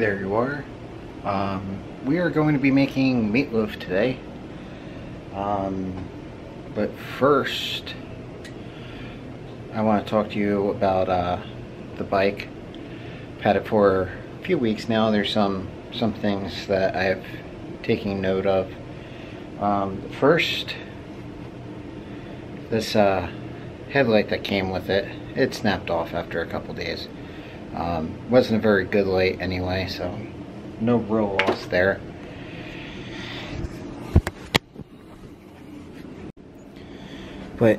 there you are. Um, we are going to be making meatloaf today. Um, but first, I want to talk to you about uh, the bike. I've had it for a few weeks now. There's some some things that I've taken note of. Um, first, this uh, headlight that came with it, it snapped off after a couple days. Um, wasn't a very good light anyway, so no real loss there. But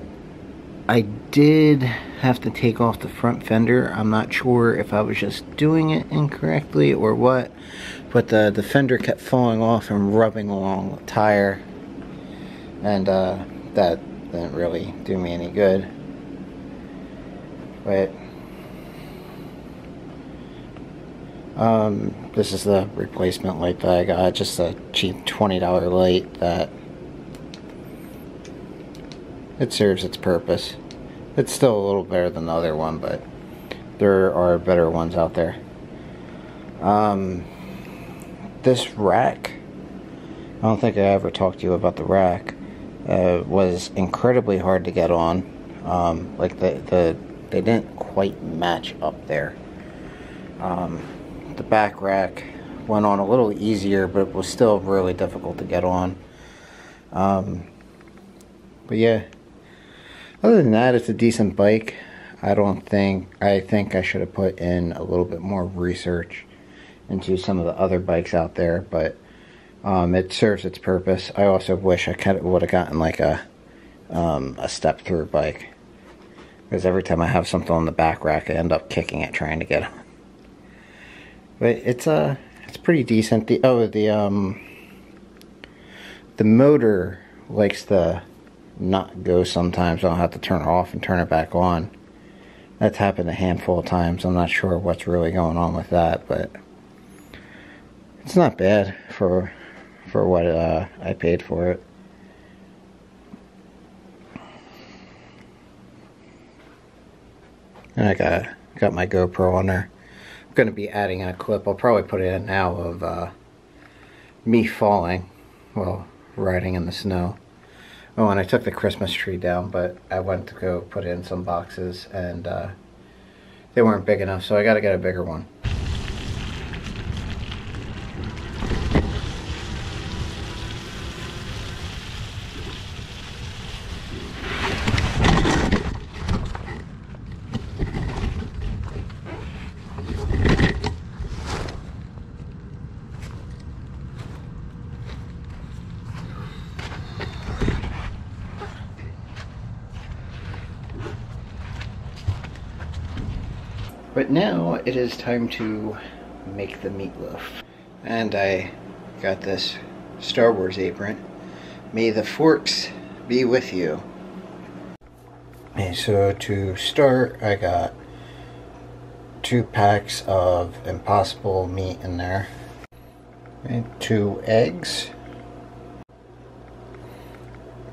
I did have to take off the front fender. I'm not sure if I was just doing it incorrectly or what, but the, the fender kept falling off and rubbing along the tire, and uh, that didn't really do me any good. But um, this is the replacement light that I got, just a cheap $20 light that it serves its purpose. It's still a little better than the other one, but there are better ones out there. Um, this rack, I don't think I ever talked to you about the rack, uh, was incredibly hard to get on. Um, like the, the, they didn't quite match up there. Um, the back rack went on a little easier, but it was still really difficult to get on. Um, but yeah, other than that, it's a decent bike. I don't think, I think I should have put in a little bit more research into some of the other bikes out there, but um, it serves its purpose. I also wish I of would have gotten like a, um, a step through bike. Because every time I have something on the back rack, I end up kicking it trying to get. But it's a, uh, it's pretty decent. The oh the um the motor likes to not go sometimes. I'll have to turn it off and turn it back on. That's happened a handful of times. I'm not sure what's really going on with that, but it's not bad for for what uh, I paid for it. And I got got my GoPro on there going to be adding in a clip. I'll probably put it in now of uh, me falling while riding in the snow. Oh, and I took the Christmas tree down, but I went to go put in some boxes, and uh, they weren't big enough, so I got to get a bigger one. But now it is time to make the meatloaf. And I got this Star Wars apron. May the forks be with you. And so to start, I got two packs of impossible meat in there. And two eggs.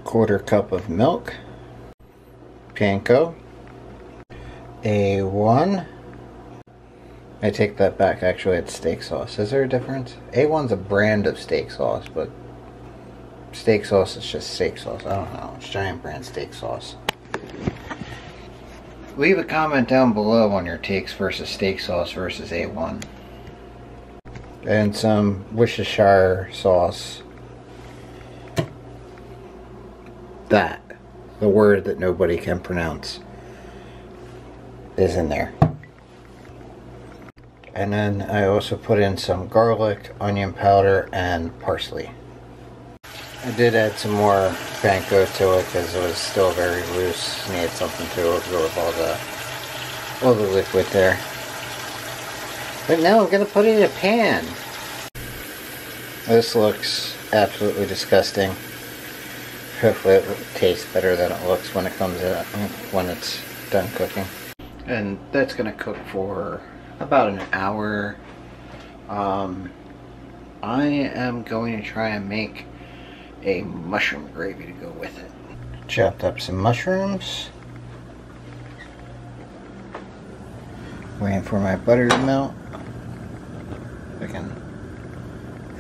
Quarter cup of milk. Panko. A one I take that back. Actually, it's steak sauce. Is there a difference? A1's a brand of steak sauce, but steak sauce is just steak sauce. I don't know. It's Giant Brand steak sauce. Leave a comment down below on your takes versus steak sauce versus A1. And some Worcestershire sauce. That, the word that nobody can pronounce, is in there. And then I also put in some garlic, onion powder, and parsley. I did add some more panko to it because it was still very loose. Needed something to absorb all the all the liquid there. But now I'm gonna put it in a pan. This looks absolutely disgusting. Hopefully it tastes better than it looks when it comes out when it's done cooking. And that's gonna cook for about an hour. Um, I am going to try and make a mushroom gravy to go with it. Chopped up some mushrooms. Waiting for my butter to melt. I I can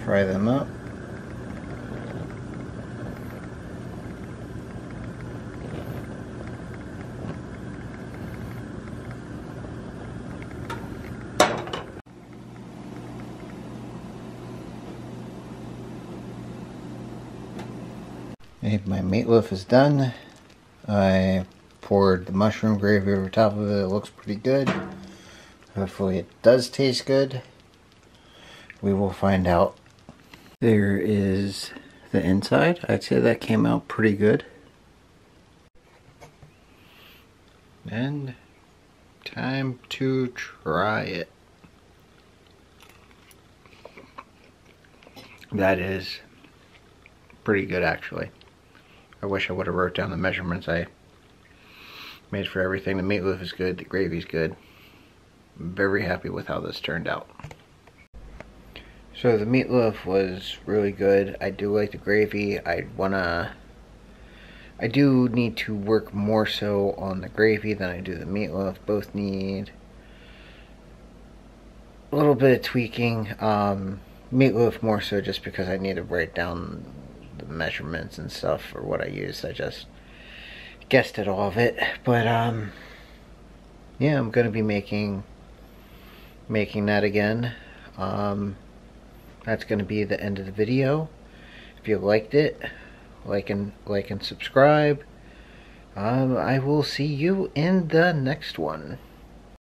fry them up. My meatloaf is done. I poured the mushroom gravy over top of it. It looks pretty good. Hopefully it does taste good. We will find out. There is the inside. I'd say that came out pretty good. And time to try it. That is pretty good actually. I wish I would have wrote down the measurements I made for everything. The meatloaf is good, the gravy's good. I'm very happy with how this turned out. So the meatloaf was really good. I do like the gravy. I wanna I do need to work more so on the gravy than I do the meatloaf. Both need a little bit of tweaking. Um, meatloaf more so just because I need to write down measurements and stuff for what I used. I just guessed at all of it. But um yeah, I'm gonna be making making that again. Um that's gonna be the end of the video. If you liked it, like and like and subscribe. Um, I will see you in the next one.